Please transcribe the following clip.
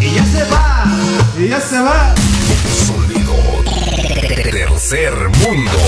Y ya se va. Y ya se va. Sonido. Tercer mundo.